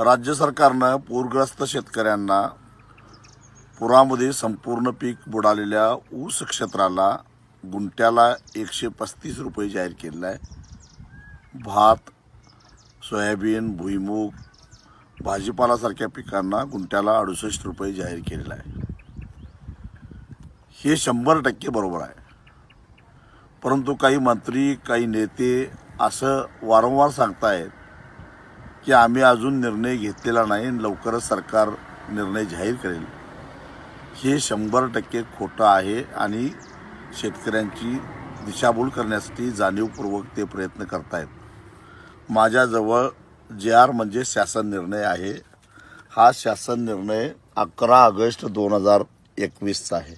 राज्य सरकारनं पूरग्रस्त शेतकऱ्यांना पुरामध्ये संपूर्ण पीक बुडालेल्या ऊस क्षेत्राला गुंट्याला एकशे पस्तीस रुपये जाहीर केलेला आहे भात सोयाबीन भुईमूग भाजीपालासारख्या पिकांना गुंट्याला अडुसष्ट रुपये जाहीर केलेला आहे हे शंभर टक्के बरोबर आहे. परंतु काही मंत्री काही नेते असं वारंवार सांगतायत की आम्ही अजून निर्णय घेतलेला नाही लवकरच सरकार निर्णय जाहीर करेल. हे शंभर टक्के खोटं आहे आणि शेतकऱ्यांची दिशाभूल करण्यासाठी जाणीवपूर्वक ते प्रयत्न करतायत. माझ्याजवळ जे आर म्हणजे शासन निर्णय आहे. हा शासन निर्णय अकरा ऑगस्ट दोन हजार एकवीसचा आहे.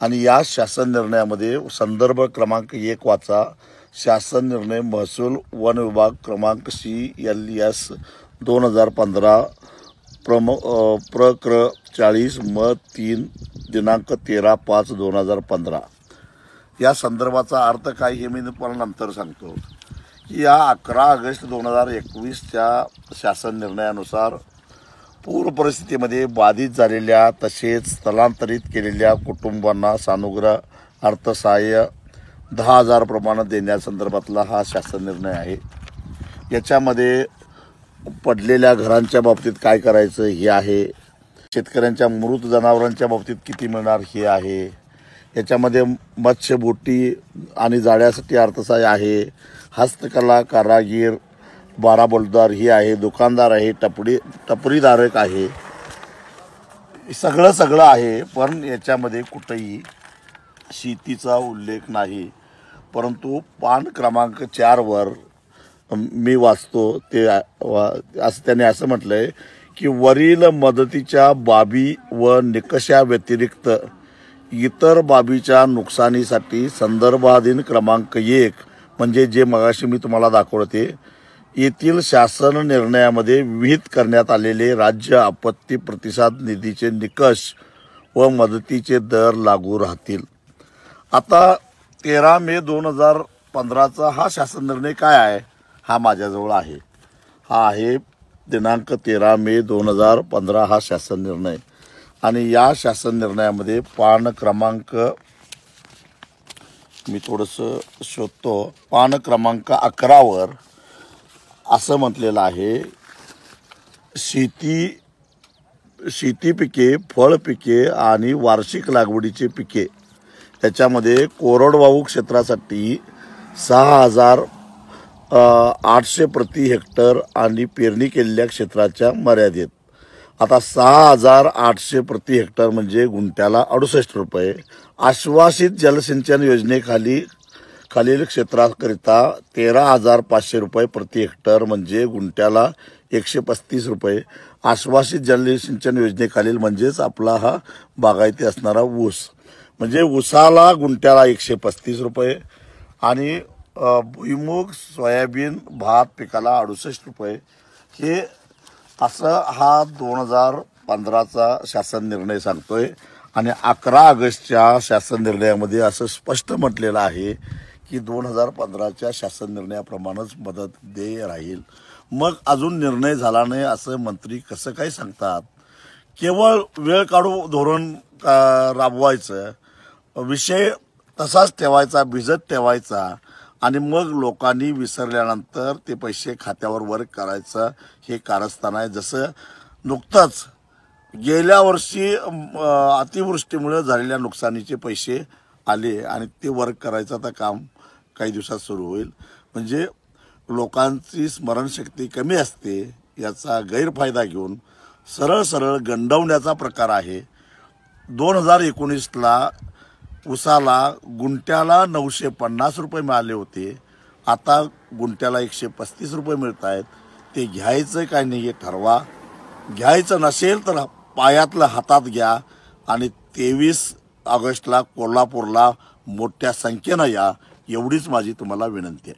आणि या शासन निर्णयामध्ये संदर्भ क्रमांक एक वाचा. शासन निर्णय महसूल वन विभाग क्रमांक सी एल एस दोन हजार पंधरा प्रम प्रक्र चाळीस म तीन दिनांक तेरा पाच दोन हजार पंधरा. या संदर्भाचा अर्थ काय हे मी तुम्हाला नंतर सांगतो. या अकरा ऑगस्ट दोन हजार एकवीसच्या शासन निर्णयानुसार पूर परिस्थितीमध्ये बाधित झालेल्या तसेच स्थलांतरित केलेल्या कुटुंबांना सानुग्रह अर्थसहाय्य दहा हजार प्रमाणे देण्यासंदर्भातला हा शासन निर्णय आहे. याच्यामध्ये पडलेल्या घरांच्या बाबतीत काय करायचं हे आहे. शेतकऱ्यांच्या मृत जनावरांच्या बाबतीत किती मिळणार हे आहे. याच्यामध्ये मत्स्य बोटी आणि जाळ्यासाठी अर्थसहाय्य आहे. हस्तकला कारागीर बारा बोलदार ही आहे. दुकानदार आहे टपडी टपरीधारक आहे. सगळं सगळं आहे पण याच्यामध्ये कुठंही शेतीचा उल्लेख नाही. परंतु पान क्रमांक चारवर मी वाचतो ते वा- असं त्याने असं म्हटलंय की वरील मदतीच्या बाबी व निकषा व्यतिरिक्त इतर बाबीच्या नुकसानीसाठी संदर्भाधीन क्रमांक एक म्हणजे जे मगाशी मी तुम्हाला दाखवलं ते येथील शासन निर्णयामध्ये विहित करण्यात आलेले राज्य आपत्ती प्रतिसाद निधीचे निकष व मदतीचे दर लागू राहतील. आता तेरा मे दोन हजार पंधराचा हा शासन निर्णय काय आहे? हा माझ्याजवळ आहे. हा आहे दिनांक तेरा मे दोन हजार पंधरा हा शासन निर्णय. आणि या शासन निर्णयामध्ये पान क्रमांक मी थोडंसं शोधतो. पान क्रमांक अकरावर असं म्हटलेलं आहे शेती शेती पिके फळ पिके आणि वार्षिक लागवडीचे पिके. त्याच्यामध्ये कोरडवाहू क्षेत्रासाठी सहा हजार आठशे प्रति हेक्टर आणि पेरणी केलेल्या क्षेत्राच्या मर्यादेत आता सहा हजार आठशे प्रति हेक्टर म्हणजे गुंठ्याला अडुसष्ट रुपये. आश्वासित जलसिंचन योजनेखाली खालील क्षेत्राकरिता तेरा हजार पाचशे रुपये प्रति हेक्टर म्हणजे गुंठ्याला एकशे पस्तीस रुपये. आश्वासित जलसिंचन योजनेखालील म्हणजेच आपला हा बागायती असणारा ऊस. म्हणजे उसाला गुंट्याला एकशे पस्तीस रुपये आणि भुईमुग सोयाबीन भात पिकाला अडुसष्ट रुपये. हे असं हा दोन हजार पंधराचा शासन निर्णय सांगतोय. आणि अकरा ऑगस्टच्या शासन निर्णयामध्ये असं स्पष्ट म्हटलेलं आहे की दोन हजार पंधराच्या शासन निर्णयाप्रमाणेच मदत देय राहील. मग अजून निर्णय झाला नाही असं मंत्री कसं काय सांगतात? केवळ वेळ काढू धोरण का राबवायचं विषय तसाच ठेवायचा भिजत ठेवायचा आणि मग लोकांनी विसरल्यानंतर ते पैसे खात्यावर वर्क करायचं. हे कारस्थान आहे. जसं नुकतंच गेल्या वर्षी अतिवृष्टीमुळे झालेल्या नुकसानीचे पैसे आले आणि ते वर्क करायचं आता काम काही दिवसात सुरू होईल. म्हणजे लोकांची स्मरणशक्ती कमी असते याचा गैरफायदा घेऊन सरळ सरळ गंडवण्याचा प्रकार आहे. दोन हजार एकोणीसला उसाला गुंट्याला नऊशे पन्नास रुपये मिळाले होते. आता गुंट्याला एकशे पस्तीस रुपये मिळत आहेत ते घ्यायचं काय नाही हे ठरवा. घ्यायचं नसेल तर पायातलं हातात घ्या आणि तेवीस ऑगस्टला कोल्हापूरला मोठ्या संख्येनं या. एवढीच माझी तुम्हाला विनंती आहे.